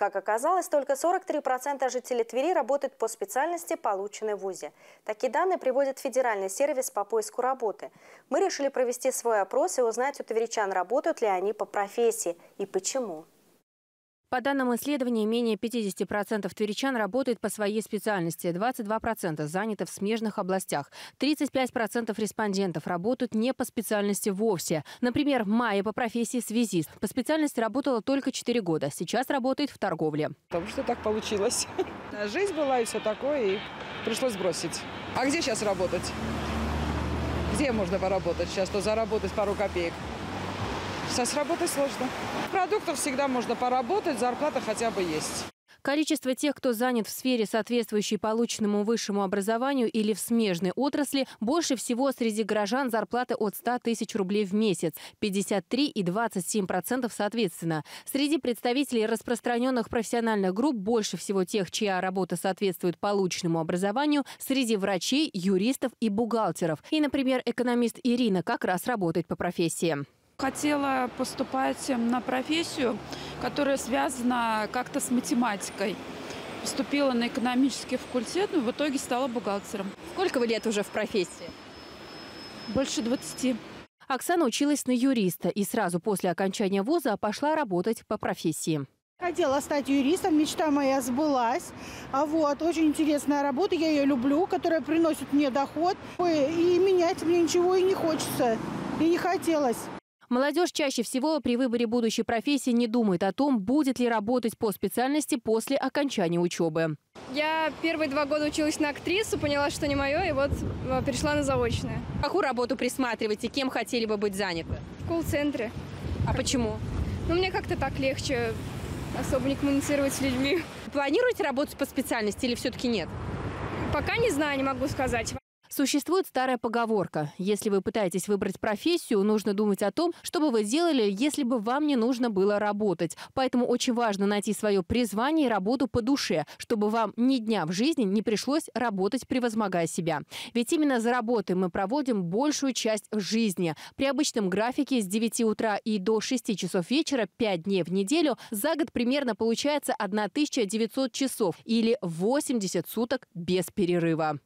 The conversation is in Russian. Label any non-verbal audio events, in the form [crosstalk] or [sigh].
Как оказалось, только 43% жителей Твери работают по специальности, полученной в ВУЗе. Такие данные приводит федеральный сервис по поиску работы. Мы решили провести свой опрос и узнать у тверичан, работают ли они по профессии и почему. По данным исследования, менее 50% тверичан работают по своей специальности, 22% заняты в смежных областях, 35% респондентов работают не по специальности вовсе. Например, Майя по профессии связист. По специальности работала только 4 года, сейчас работает в торговле. Потому что так получилось. [laughs] Жизнь была и все такое, и пришлось бросить. А где сейчас работать? Где можно поработать сейчас, то заработать пару копеек? Сейчас работать сложно. Продуктов всегда можно поработать, зарплата хотя бы есть. Количество тех, кто занят в сфере, соответствующей полученному высшему образованию или в смежной отрасли, больше всего среди горожан зарплаты от 100 тысяч рублей в месяц, 53 и 27 процентов соответственно. Среди представителей распространенных профессиональных групп больше всего тех, чья работа соответствует полученному образованию, среди врачей, юристов и бухгалтеров. И, например, экономист Ирина как раз работает по профессии. Хотела поступать на профессию, которая связана как-то с математикой. Поступила на экономический факультет, но в итоге стала бухгалтером. Сколько вы лет уже в профессии? Больше 20. Оксана училась на юриста и сразу после окончания вуза пошла работать по профессии. Хотела стать юристом, мечта моя сбылась. А вот, очень интересная работа, я ее люблю, которая приносит мне доход. И менять мне ничего и не хочется, и не хотелось. Молодежь чаще всего при выборе будущей профессии не думает о том, будет ли работать по специальности после окончания учебы. Я первые два года училась на актрису, поняла, что не мое, и вот э, перешла на заочное. Какую работу присматриваете? Кем хотели бы быть заняты? В колл-центре. А почему? Ну, мне как-то так легче особо не коммуницировать с людьми. Планируете работать по специальности или все-таки нет? Пока не знаю, не могу сказать. Существует старая поговорка. Если вы пытаетесь выбрать профессию, нужно думать о том, что бы вы делали, если бы вам не нужно было работать. Поэтому очень важно найти свое призвание и работу по душе, чтобы вам ни дня в жизни не пришлось работать, превозмогая себя. Ведь именно за работой мы проводим большую часть жизни. При обычном графике с 9 утра и до 6 часов вечера 5 дней в неделю за год примерно получается 1900 часов или 80 суток без перерыва.